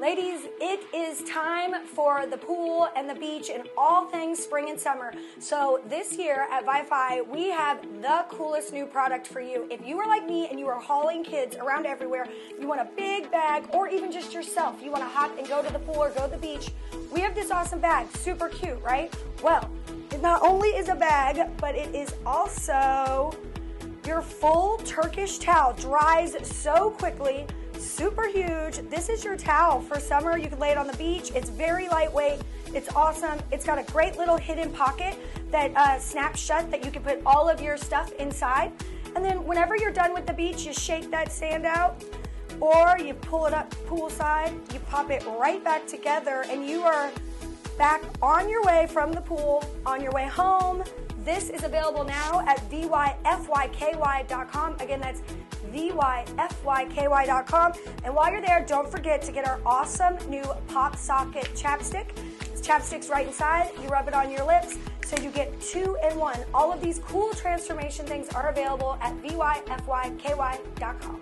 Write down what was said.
Ladies, it is time for the pool and the beach and all things spring and summer. So this year at Vyfy, we have the coolest new product for you. If you are like me and you are hauling kids around everywhere, you want a big bag or even just yourself, you want to hop and go to the pool or go to the beach, we have this awesome bag. Super cute, right? Well, it not only is a bag, but it is also your full Turkish towel. Dries so quickly super huge. This is your towel for summer. You can lay it on the beach. It's very lightweight. It's awesome. It's got a great little hidden pocket that uh, snaps shut that you can put all of your stuff inside. And then whenever you're done with the beach, you shake that sand out or you pull it up poolside, you pop it right back together and you are back on your way from the pool, on your way home. This is available now at vyfyky.com. Again, that's vyfyky.com. And while you're there, don't forget to get our awesome new Pop Socket chapstick. This chapstick's right inside. You rub it on your lips, so you get two in one. All of these cool transformation things are available at vyfyky.com.